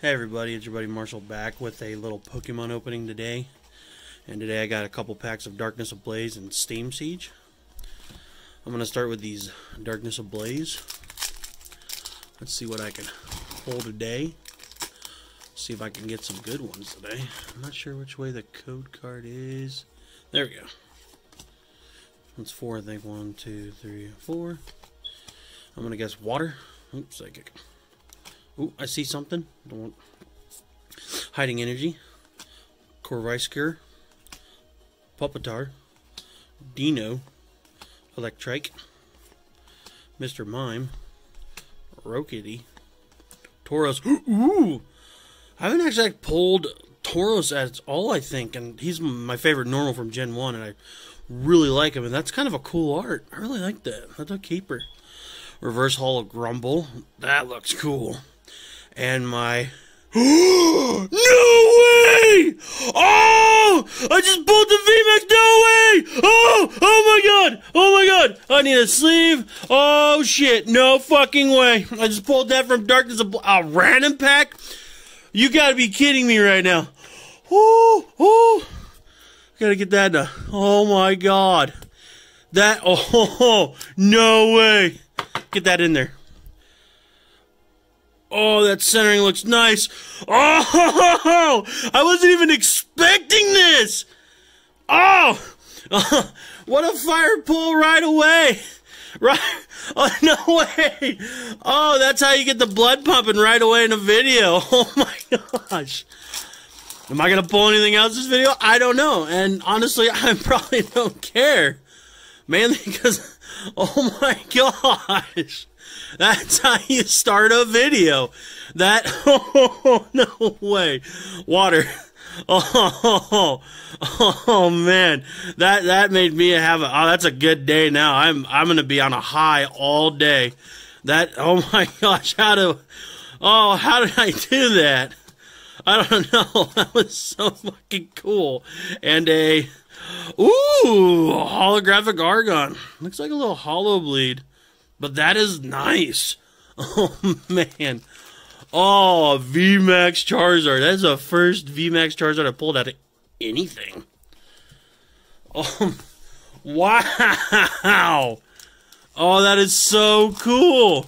Hey everybody, it's your buddy Marshall back with a little Pokemon opening today. And today I got a couple packs of Darkness Ablaze and Steam Siege. I'm going to start with these Darkness Ablaze. Let's see what I can pull today. See if I can get some good ones today. I'm not sure which way the code card is. There we go. That's four, I think. One, two, three, four. I'm going to guess water. Oops, psychic. Ooh, I see something. Hiding energy. Corvisquire. Pupitar. Deino. Electrike. Mr. Mime. Rockity. Tauros. Ooh! I haven't actually pulled Tauros at all, I think, and he's my favorite normal from Gen 1, and I really like him, and that's kind of a cool art. I really like that. That's a keeper. Reverse Holo Grumble. That looks cool and my. no way! Oh! I just pulled the VMAX. No way! Oh! Oh my god! Oh my god! I need a sleeve. Oh shit! No fucking way! I just pulled that from Darkness. of A random pack. You gotta be kidding me right now. Oh! Oh! Gotta get that. Done. Oh my god! That. Oh! No way! Get that in there. Oh, that centering looks nice. Oh, I wasn't even expecting this. Oh, what a fire pull right away. Right. Oh, no way. Oh, that's how you get the blood pumping right away in a video. Oh my gosh. Am I going to pull anything else this video? I don't know. And honestly, I probably don't care. Mainly because, oh my gosh. That's how you start a video. That oh no way. Water. Oh, oh, oh man, that that made me have a oh that's a good day now. I'm I'm gonna be on a high all day. That oh my gosh, how do oh how did I do that? I don't know. That was so fucking cool. And a ooh holographic argon. Looks like a little hollow bleed. But that is nice. Oh, man. Oh, VMAX Charizard. That's the first VMAX Charizard I pulled out of anything. Oh, wow. Oh, that is so cool.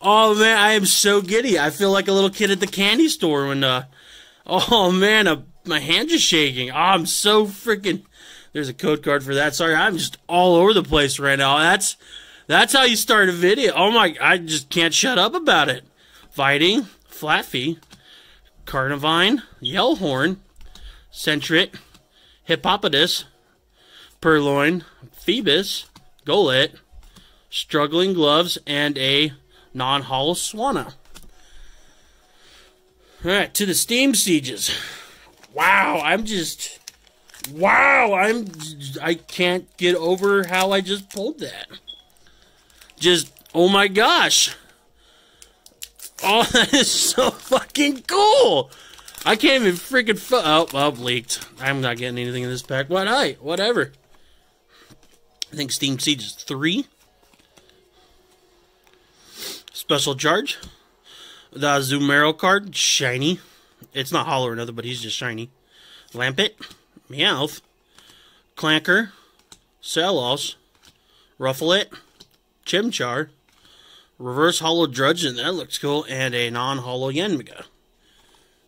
Oh, man, I am so giddy. I feel like a little kid at the candy store when, uh, oh, man, uh, my hand is shaking. Oh, I'm so freaking, there's a code card for that. Sorry, I'm just all over the place right now. That's, that's how you start a video. Oh my, I just can't shut up about it. Fighting, Flaaffy, Carnivine, Yellhorn, Sentret, Hippopotas, Purrloin, Phoebus, Golett, Struggling Gloves, and a non-hollow Swanna. Alright, to the Steam Sieges. Wow, I'm just... Wow, I'm... I can't get over how I just pulled that just, oh my gosh. Oh, that is so fucking cool. I can't even freaking. Fu- oh, oh, leaked. I'm not getting anything in this pack. What? I whatever. I think Steam Siege is three. Special charge. The Zumero card, shiny. It's not hollow or nothing, but he's just shiny. Lampent, Meowth, Clanker, Salos, Rufflet, Chimchar, reverse holo Druddigon, that looks cool, and a non-hollow Yanmega.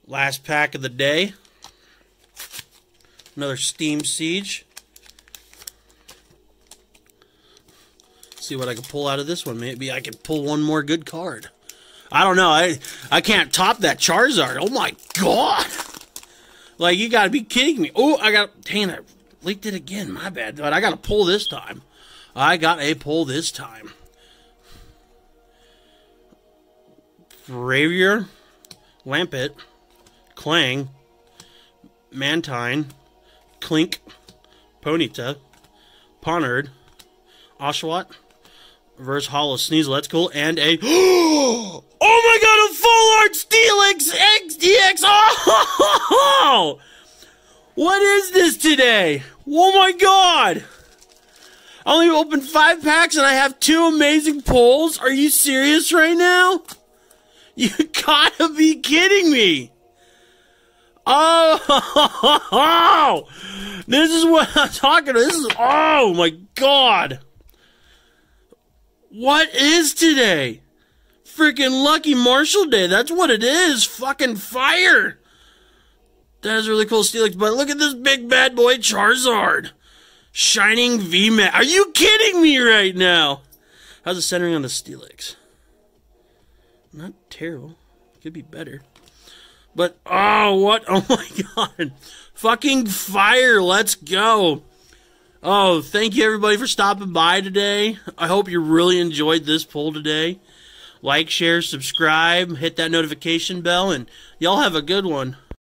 Last pack of the day. Another Steam Siege. See what I can pull out of this one. Maybe I can pull one more good card. I don't know. I I can't top that Charizard. Oh my god! Like you gotta be kidding me. Oh, I got dang I leaked it again. My bad, but I got a pull this time. I got a pull this time. Braviary, Lampent, Klang, Mantine, Klink, Ponyta, Ponard, Oshawott, Reverse Holo Sneasel, that's cool, and a Oh my god, a full art Steelix XDX! Oh! What is this today? Oh my god! I only opened five packs and I have two amazing pulls. Are you serious right now? You gotta be kidding me! Oh, this is what I'm talking about. This is, oh my god. What is today? Freaking Lucky Marshall Day. That's what it is. Fucking fire. That is really cool, Steelix. But look at this big bad boy Charizard. Shining VMAX. Are you kidding me right now? How's the centering on the Steelix? Not terrible. Could be better. But oh, what? Oh my god. Fucking fire. Let's go. Oh, thank you everybody for stopping by today. I hope you really enjoyed this poll today. Like, share, subscribe, hit that notification bell, and y'all have a good one.